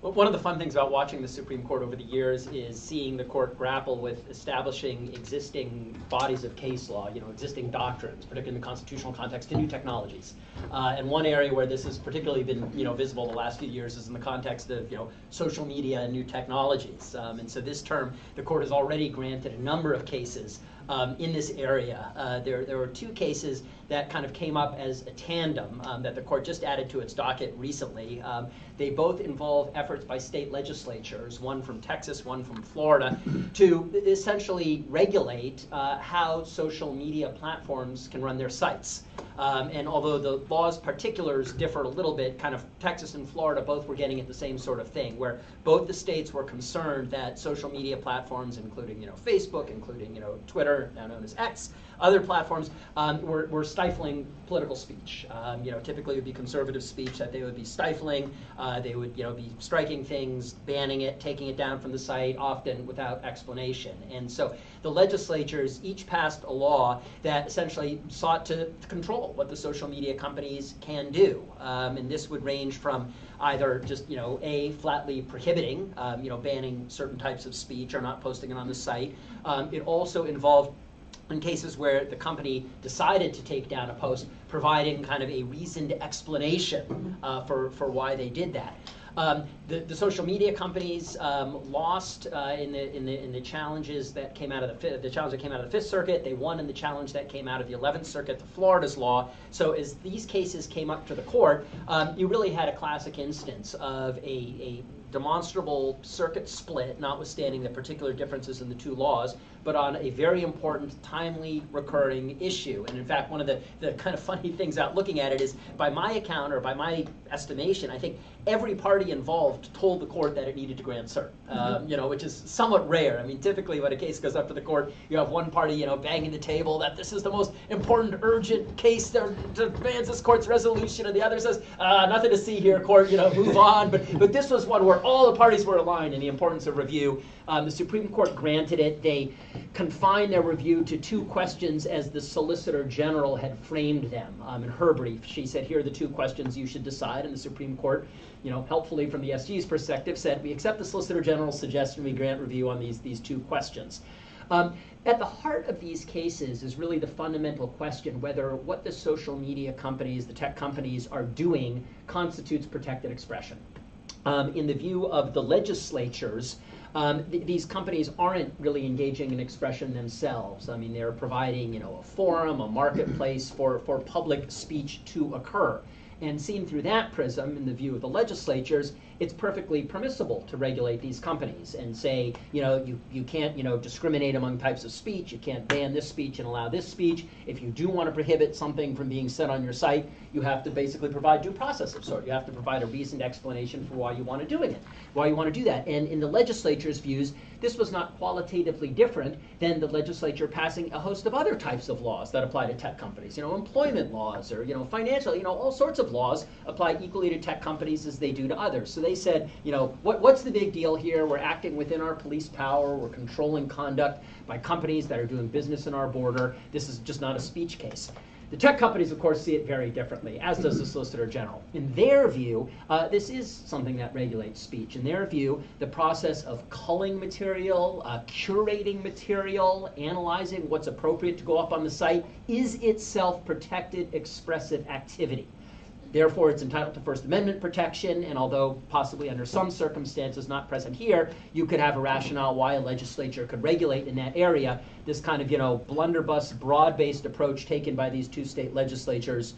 Well, one of the fun things about watching the Supreme Court over the years is seeing the court grapple with establishing existing bodies of case law, you know, existing doctrines, particularly in the constitutional context, to new technologies. Uh, and one area where this has particularly been, you know, visible the last few years is in the context of, you know, social media and new technologies. Um, and so this term, the court has already granted a number of cases um, in this area. Uh, there, there were two cases that kind of came up as a tandem um, that the court just added to its docket recently. Um, they both involve efforts by state legislatures, one from Texas, one from Florida, to essentially regulate uh, how social media platforms can run their sites. Um, and although the law's particulars differed a little bit, kind of Texas and Florida both were getting at the same sort of thing, where both the states were concerned that social media platforms, including you know Facebook, including you know Twitter, now known as X, other platforms, um, were, were stifling political speech. Um, you know, typically it would be conservative speech that they would be stifling. Uh, they would you know be striking things, banning it, taking it down from the site, often without explanation. And so the legislatures each passed a law that essentially sought to control what the social media companies can do. Um, and this would range from either just, you know, A, flatly prohibiting, um, you know, banning certain types of speech or not posting it on the site. Um, it also involved in cases where the company decided to take down a post, providing kind of a reasoned explanation uh, for, for why they did that. Um, the, the social media companies um, lost uh, in, the, in, the, in the challenges that came out of the the challenge that came out of the Fifth Circuit. They won in the challenge that came out of the Eleventh Circuit, the Florida's law. So as these cases came up to the court, um, you really had a classic instance of a, a demonstrable circuit split, notwithstanding the particular differences in the two laws, but on a very important, timely, recurring issue. And in fact, one of the, the kind of funny things out looking at it is, by my account or by my estimation, I think every party involved told the court that it needed to grant cert, um, you know, which is somewhat rare. I mean, typically when a case goes up to the court, you have one party, you know, banging the table that this is the most important, urgent case that demands this court's resolution, and the other says, uh, nothing to see here, court, you know, move on. But, but this was one where all the parties were aligned in the importance of review. Um, the Supreme Court granted it. They confined their review to two questions as the Solicitor General had framed them. Um, in her brief, she said, here are the two questions you should decide, and the Supreme Court you know, helpfully from the SG's perspective, said we accept the Solicitor General's suggestion, we grant review on these, these two questions. Um, at the heart of these cases is really the fundamental question whether what the social media companies, the tech companies, are doing constitutes protected expression. Um, in the view of the legislatures, um, th- these companies aren't really engaging in expression themselves. I mean, they're providing, you know, a forum, a marketplace for, for public speech to occur. And seen through that prism, in the view of the legislatures, it's perfectly permissible to regulate these companies and say, you know, you, you can't, you know, discriminate among types of speech. You can't ban this speech and allow this speech. If you do want to prohibit something from being said on your site, you have to basically provide due process of sort. You have to provide a reasoned explanation for why you want to doing it, why you want to do that. And in the legislature's views, this was not qualitatively different than the legislature passing a host of other types of laws that apply to tech companies. You know, employment laws or you know, financial, you know, all sorts of laws apply equally to tech companies as they do to others. So they said, you know, what, what's the big deal here? We're acting within our police power. We're controlling conduct by companies that are doing business in our border. This is just not a speech case. The tech companies, of course, see it very differently, as does the Solicitor General. In their view, uh, this is something that regulates speech. In their view, the process of culling material, uh, curating material, analyzing what's appropriate to go up on the site is itself protected expressive activity. Therefore, it's entitled to First Amendment protection, and although possibly under some circumstances not present here, you could have a rationale why a legislature could regulate in that area. This kind of, you know, blunderbuss, broad-based approach taken by these two state legislatures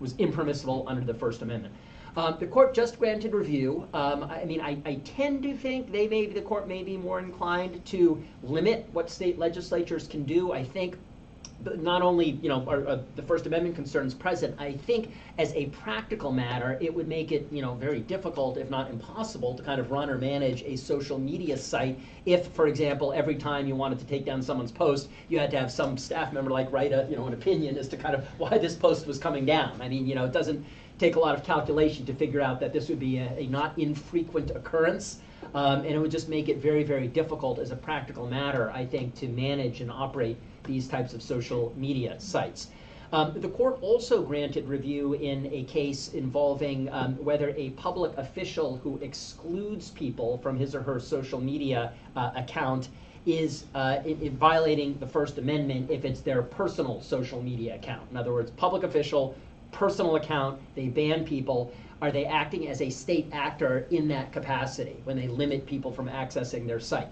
was impermissible under the First Amendment. Um, the court just granted review. Um, I, mean, I, I tend to think they may, the court may be more inclined to limit what state legislatures can do. I think not only, you know, are, are the First Amendment concerns present, I think as a practical matter, it would make it, you know, very difficult, if not impossible, to kind of run or manage a social media site if, for example, every time you wanted to take down someone's post, you had to have some staff member like write a, you know, an opinion as to kind of why this post was coming down. I mean, you know, it doesn't take a lot of calculation to figure out that this would be a, a not infrequent occurrence. Um, and it would just make it very, very difficult as a practical matter, I think, to manage and operate these types of social media sites. Um, the court also granted review in a case involving um, whether a public official who excludes people from his or her social media uh, account is uh, i- i- violating the First Amendment if it's their personal social media account. In other words, public official, personal account, they ban people. Are they acting as a state actor in that capacity when they limit people from accessing their site?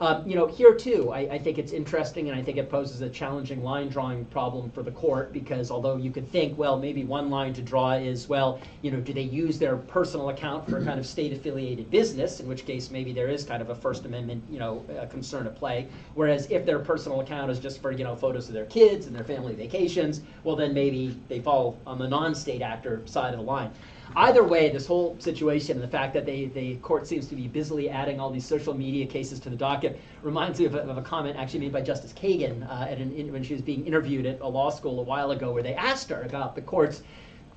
Um, you know, here too, I, I think it's interesting and I think it poses a challenging line drawing problem for the court because although you could think, well, maybe one line to draw is, well, you know, do they use their personal account for a kind of state affiliated business, in which case maybe there is kind of a First Amendment, you know, concern at play. Whereas if their personal account is just for, you know, photos of their kids and their family vacations, well, then maybe they fall on the non state actor side of the line. Either way, this whole situation and the fact that they, the court seems to be busily adding all these social media cases to the docket reminds me of a, of a comment actually made by Justice Kagan uh, an, in, when she was being interviewed at a law school a while ago, where they asked her about the court's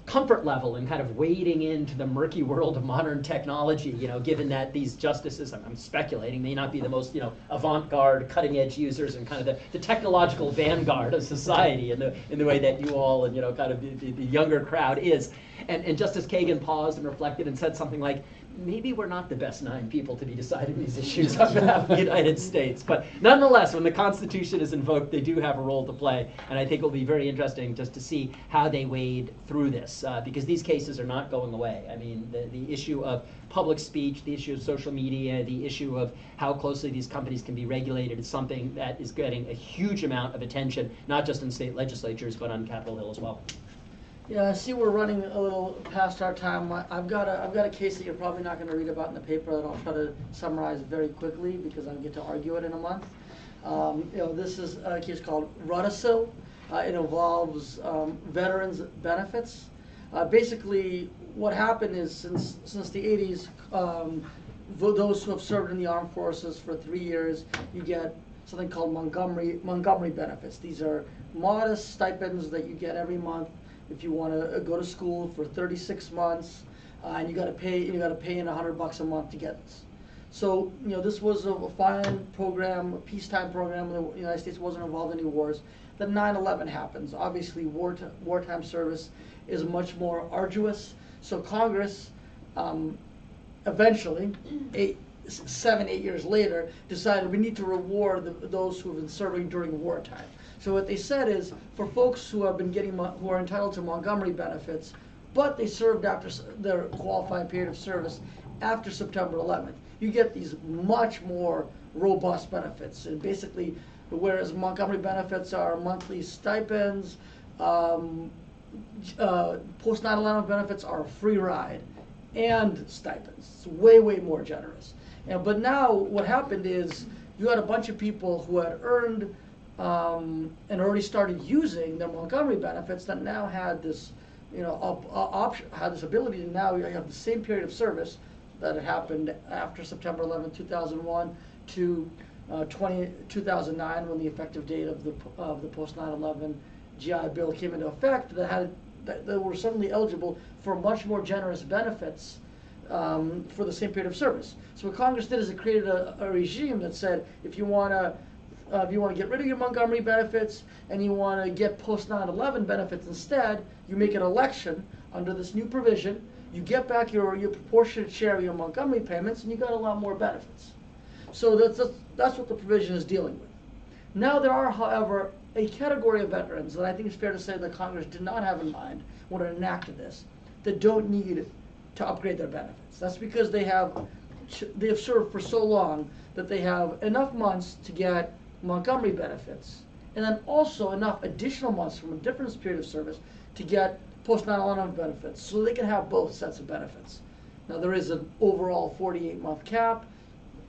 comfort level in kind of wading into the murky world of modern technology, you know, given that these justices, I'm, I'm speculating, may not be the most, you know, avant-garde, cutting-edge users and kind of the, the technological vanguard of society in the, in the way that you all and, you know, kind of the, the, the younger crowd is. And, and Justice Kagan paused and reflected and said something like, maybe we're not the best nine people to be deciding these issues on behalf of the United States. But nonetheless, when the Constitution is invoked, they do have a role to play. And I think it'll be very interesting just to see how they wade through this, uh, because these cases are not going away. I mean, the, the issue of public speech, the issue of social media, the issue of how closely these companies can be regulated is something that is getting a huge amount of attention, not just in state legislatures, but on Capitol Hill as well. Yeah, I see we're running a little past our time. I've got a, I've got a case that you're probably not gonna read about in the paper that I'll try to summarize very quickly because I get to argue it in a month. Um, you know, this is a case called Rudisill. Uh, it involves, um, veterans benefits. Uh, basically, what happened is since, since the eighties, um, those who have served in the armed forces for three years, you get something called Montgomery, Montgomery benefits. These are modest stipends that you get every month if you want to go to school for 36 months, uh, and you got to pay, you got to pay in 100 bucks a month to get this. So, you know, this was a a fine program, a peacetime program. The United States wasn't involved in any wars. Then 9/11 happens. Obviously, war wartime service is much more arduous. So Congress, um, eventually, eight, seven, eight years later, decided we need to reward the, those who have been serving during wartime. So what they said is, for folks who have been getting, who are entitled to Montgomery benefits, but they served after their qualifying period of service after September 11th, you get these much more robust benefits. And basically, whereas Montgomery benefits are monthly stipends, um, uh, post 9/11 benefits are free ride and stipends. It's way, way more generous. And but now what happened is you had a bunch of people who had earned um, and already started using their Montgomery benefits that now had this, you know, op- option had this ability to now you have the same period of service that had happened after September 11, 2001 to uh, 20, 2009 when the effective date of the of the post 9/11 GI Bill came into effect that had that, that were suddenly eligible for much more generous benefits um, for the same period of service. So what Congress did is it created a, a regime that said if you want to uh, if you want to get rid of your Montgomery benefits and you want to get post 9/11 benefits instead, you make an election under this new provision. You get back your, your proportionate share of your Montgomery payments, and you got a lot more benefits. So that's, that's, that's what the provision is dealing with. Now there are, however, a category of veterans that I think it's fair to say that Congress did not have in mind when it enacted this, that don't need to upgrade their benefits. That's because they have they have served for so long that they have enough months to get Montgomery benefits, and then also enough additional months from a different period of service to get post 9/11 benefits, so they can have both sets of benefits. Now there is an overall 48 month cap,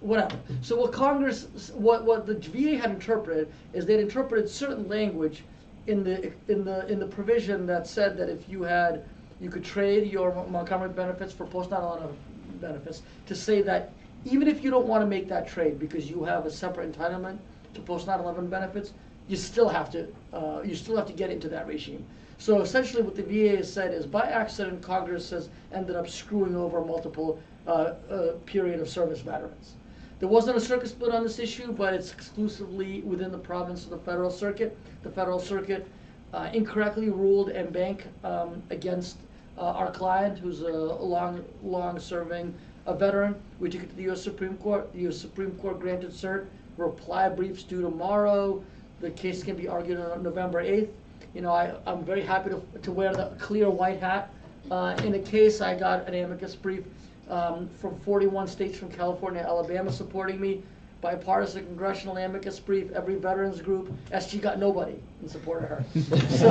whatever. So what Congress, what, what the VA had interpreted is they'd interpreted certain language in the, in the, in the provision that said that if you had, you could trade your Montgomery benefits for post 9/11 benefits, to say that even if you don't wanna make that trade because you have a separate entitlement to post 9/11 benefits, you still have to, uh, you still have to get into that regime. So essentially what the VA has said is by accident, Congress has ended up screwing over multiple, uh, uh, period of service veterans. There wasn't a circuit split on this issue, but it's exclusively within the province of the federal circuit. The federal circuit uh, incorrectly ruled en banc um, against uh, our client, who's a long, long-serving a veteran. We took it to the U.S. Supreme Court. The U.S. Supreme Court granted cert. Reply briefs due tomorrow. The case can be argued on November 8th. You know, I, I'm very happy to, to wear the clear white hat. Uh, in the case, I got an amicus brief um, from 41 states from California, Alabama supporting me. Bipartisan congressional amicus brief, every veterans group. SG got nobody in support of her. So,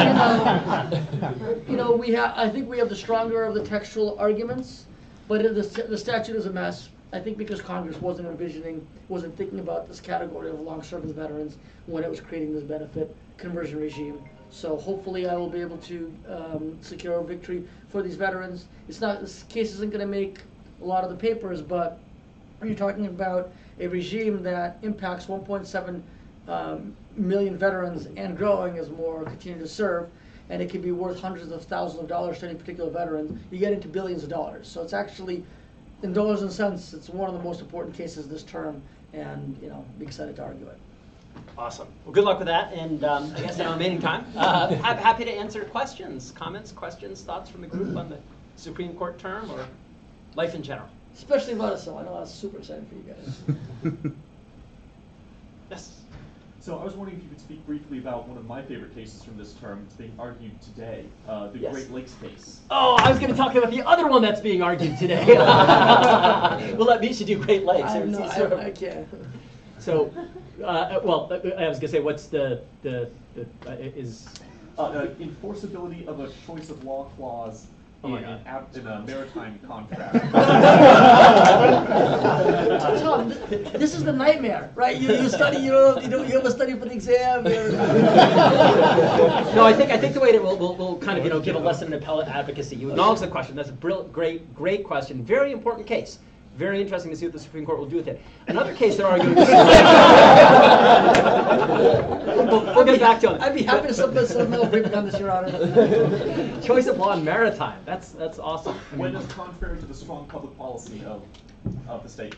you know, you know, we have, I think we have the stronger of the textual arguments, but the, the statute is a mess. I think because Congress wasn't envisioning, wasn't thinking about this category of long-service veterans when it was creating this benefit conversion regime. So hopefully I will be able to um, secure a victory for these veterans. It's not, this case isn't gonna make a lot of the papers, but you're talking about a regime that impacts 1.7 um, million veterans and growing as more continue to serve, and it could be worth hundreds of thousands of dollars to any particular veteran. You get into billions of dollars. So it's actually, in dollars and cents, it's one of the most important cases this term, and you know, be excited to argue it. Awesome. Well, good luck with that, and um, I guess in our remaining time, uh, ha- happy to answer questions, comments, questions, thoughts from the group on the Supreme Court term or life in general. Especially Russell. I know I was super excited for you guys. Yes. So I was wondering if you could speak briefly about one of my favorite cases from this term. It's being argued today, uh, the Yes. Great Lakes case. Oh, I was going to talk about the other one that's being argued today. well, let me should do Great Lakes. I, have It's no, sort I, I can't. So, uh, well, uh, I was going to say, what's the the, the uh, is Uh, uh, enforceability of a choice of law clause my Oh in, God. ab- in a maritime contract. Tom, th- this is the nightmare, right? You, you study, you know, you know, you have a study for the exam. you're- no, I think I think the way that we'll, we'll, we'll kind of you know give a lesson in appellate advocacy. You acknowledge the question. That's a brilliant, great, great question. Very important case. Very interesting to see what the Supreme Court will do with it. Another case they're arguing. we'll, we'll get back to it. I'd be happy to submit some little briefing on this, Your Honor. Choice of law in maritime. That's that's awesome. I when mean, is contrary to the strong public policy of, of the state.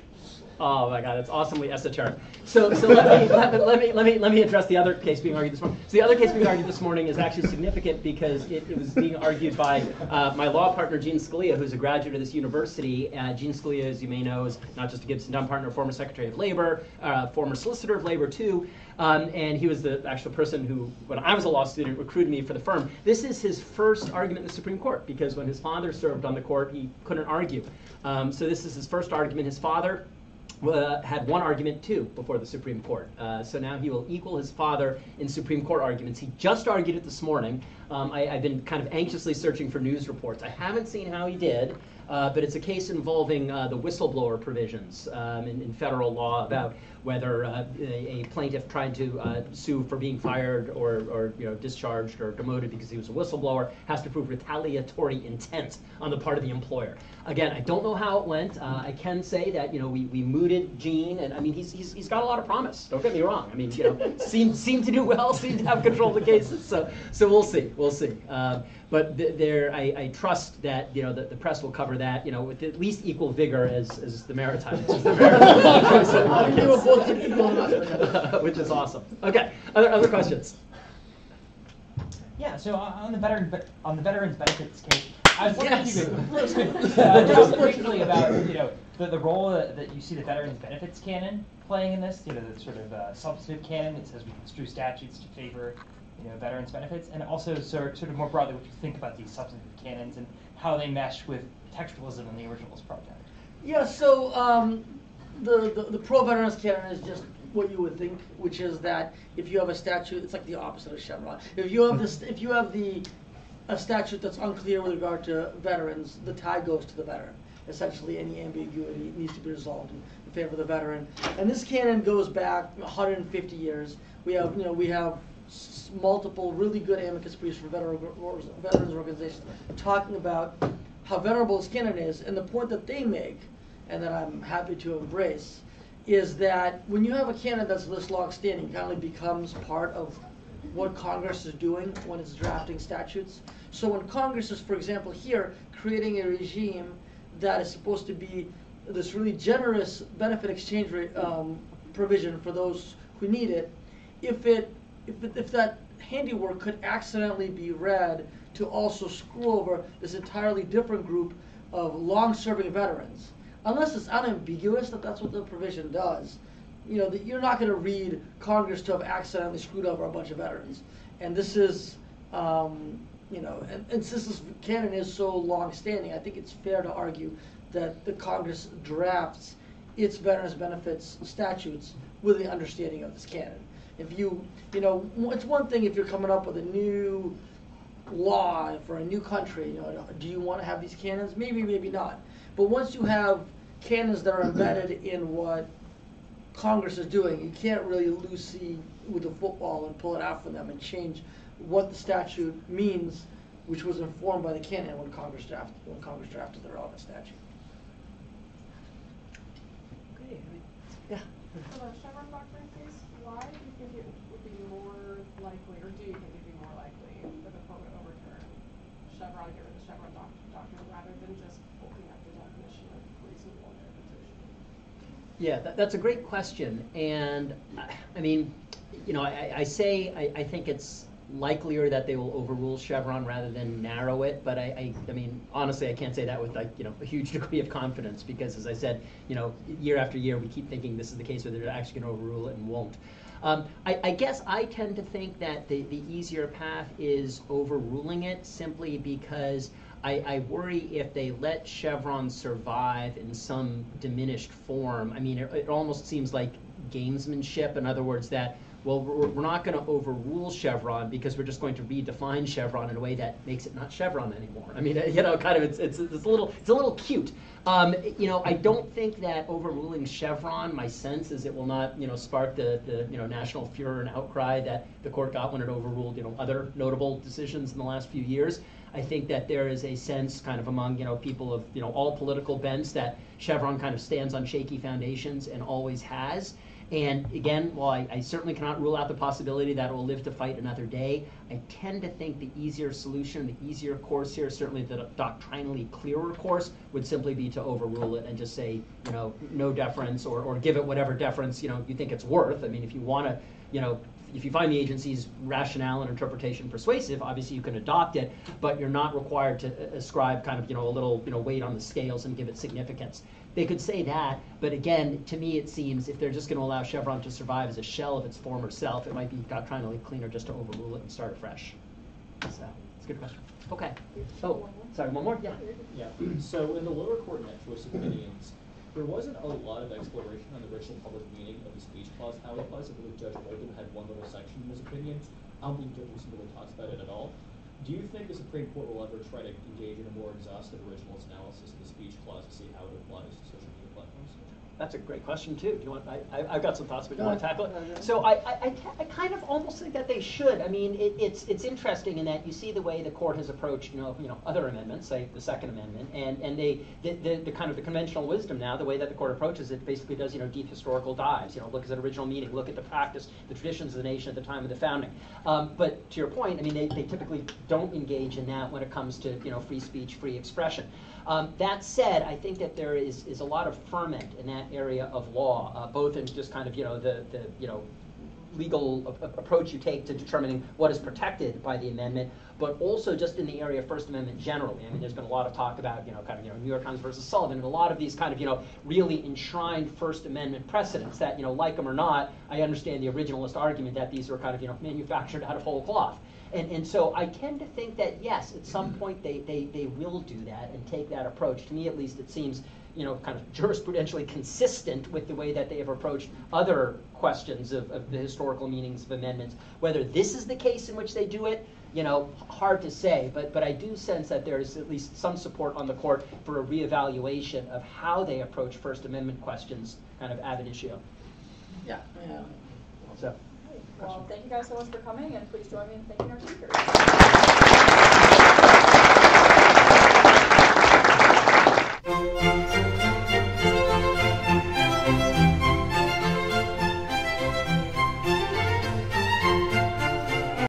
Oh my God, it's awesomely esoteric. So, so let, me, let, me, let me let me let me address the other case being argued this morning. So the other case being argued this morning is actually significant because it, it was being argued by uh, my law partner Gene Scalia, who's a graduate of this university. Uh, Gene Scalia, as you may know, is not just a Gibson Dunn partner, former Secretary of Labor, uh, former Solicitor of Labor too, um, and he was the actual person who, when I was a law student, recruited me for the firm. This is his first argument in the Supreme Court because when his father served on the court, he couldn't argue. Um, so this is his first argument. His father uh, had one argument too before the Supreme Court. Uh, so now he will equal his father in Supreme Court arguments. He just argued it this morning. Um, I, I've been kind of anxiously searching for news reports. I haven't seen how he did, uh, but it's a case involving uh, the whistleblower provisions um, in, in federal law about whether uh, a, a plaintiff tried to uh, sue for being fired or, or you know discharged or demoted because he was a whistleblower has to prove retaliatory intent on the part of the employer. Again, I don't know how it went. Uh, I can say that you know we, we mooted Gene, and I mean he's, he's, he's got a lot of promise. Don't get me wrong. I mean you know seemed seemed to do well, seemed to have control of the cases. So so we'll see, we'll see. Um, but th- there, I, I trust that you know the, the press will cover that you know with at least equal vigor as, as the maritime, which is the maritime They were both equal enough. which is awesome. Okay, other other questions? Yeah, so on on the veteran, on the veterans benefits case, I was wondering if you could uh, talk briefly about, you know, the, the role that, that you see the veterans benefits canon playing in this, you know, the sort of uh, substantive canon that says we construe statutes to favor, you know, veterans benefits, and also sort, of more broadly what you think about these substantive canons and how they mesh with textualism in the originalist project. Yeah, so um, the, the, the pro-veterans canon is just what you would think, which is that if you have a statute, it's like the opposite of Chevron. If you have this, if you have the a statute that's unclear with regard to veterans, the tie goes to the veteran. Essentially, any ambiguity needs to be resolved in, in favor of the veteran. And this canon goes back 150 years. We have, you know, we have s- multiple really good amicus briefs from veteran, veterans organizations talking about how venerable this canon is, and the point that they make, and that I'm happy to embrace, is that when you have a canon that's this long-standing, it kind of becomes part of what Congress is doing when it's drafting statutes. So when Congress is, for example, here, creating a regime that is supposed to be this really generous benefit exchange rate, um, provision for those who need it, if it, if, if that handiwork could accidentally be read to also screw over this entirely different group of long-serving veterans, unless it's unambiguous that that's what the provision does, you know, that you're not gonna read Congress to have accidentally screwed over a bunch of veterans. And this is, um, you know, and, and since this canon is so long-standing, I think it's fair to argue that the Congress drafts its veterans benefits statutes with the understanding of this canon. If you, you know, it's one thing if you're coming up with a new law for a new country, you know, do you want to have these canons? Maybe, maybe not. But once you have canons that are embedded in what Congress is doing, you can't really Lucy with a football and pull it out from them and change what the statute means, which was informed by the canon when Congress drafted, when Congress drafted the relevant statute. Okay, yeah. For the Chevron doctrine case, why do you think it would be more likely, or do you think it'd be more likely that the court would overturn Chevron, get rid of the Chevron doc- doctrine, rather than just opening up the definition of reasonable interpretation? Yeah, that, that's a great question, and, I- mean, you know, I, I say, I, I think it's likelier that they will overrule Chevron rather than narrow it, but I, I, mean, honestly, I can't say that with like, you know, a huge degree of confidence, because as I said, you know, year after year, we keep thinking this is the case where they're actually gonna overrule it and won't. Um, I, I guess I tend to think that the, the easier path is overruling it simply because I, I worry if they let Chevron survive in some diminished form. I mean, it, it almost seems like gamesmanship. In other words, that well, we're, we're not going to overrule Chevron because we're just going to redefine Chevron in a way that makes it not Chevron anymore. I mean, you know, kind of it's it's, it's a little it's a little cute. Um, you know, I don't think that overruling Chevron, my sense is it will not, you know, spark the, the, you know, national furor and outcry that the court got when it overruled, you know, other notable decisions in the last few years. I think that there is a sense kind of among, you know, people of, you know, all political bents that Chevron kind of stands on shaky foundations and always has. And again, while I, I certainly cannot rule out the possibility that it will live to fight another day, I tend to think the easier solution, the easier course here, certainly the doctrinally clearer course, would simply be to overrule it and just say, you know, no deference or, or give it whatever deference, you know, you think it's worth. I mean, if you want to, you know, if you find the agency's rationale and interpretation persuasive, obviously you can adopt it, but you're not required to uh, ascribe kind of, you know, a little, you know, weight on the scales and give it significance. They could say that, but again, to me, it seems if they're just going to allow Chevron to survive as a shell of its former self, it might be trying to doctrinally cleaner just to overrule it and start afresh. So, it's a good question. Okay. Oh, sorry, one more? Yeah. Yeah, so in the lower court choice opinions, there wasn't a lot of exploration on the original public meaning of the speech clause, how it applies. I believe Judge Oldham had one little section in his opinion. I don't think Judge really talks about it at all. Do you think the Supreme Court will ever try to engage in a more exhaustive originalist analysis of the speech clause to see how it applies to social media platforms? That's a great question too. Do you want? I, I, I've got some thoughts, but do you want to tackle it? So I, I, I, I kind of almost think that they should. I mean, it, it's it's interesting in that you see the way the court has approached, you know, you know, other amendments, say the Second Amendment, and and they the, the, the kind of the conventional wisdom now, the way that the court approaches it, basically does you know deep historical dives. You know, look at the original meaning, look at the practice, the traditions of the nation at the time of the founding. Um, but to your point, I mean, they, they typically don't engage in that when it comes to you know free speech, free expression. Um, that said, I think that there is, is a lot of ferment in that area of law, uh, both in just kind of, you know, the, the you know, legal approach you take to determining what is protected by the amendment, but also just in the area of First Amendment generally. I mean, there's been a lot of talk about, you know, kind of, you know, New York Times versus Sullivan, and a lot of these kind of, you know, really enshrined First Amendment precedents that, you know, like them or not, I understand the originalist argument that these were kind of, you know, manufactured out of whole cloth. And, and so I tend to think that yes, at some mm-hmm. point they, they, they will do that and take that approach. To me, at least, it seems you know kind of jurisprudentially consistent with the way that they have approached other questions of, of the historical meanings of amendments. Whether this is the case in which they do it, you know, hard to say. But but I do sense that there is at least some support on the court for a reevaluation of how they approach First Amendment questions, kind of ab initio. Yeah, yeah. So. Well, thank you guys so much for coming, and please join me in thanking our speakers.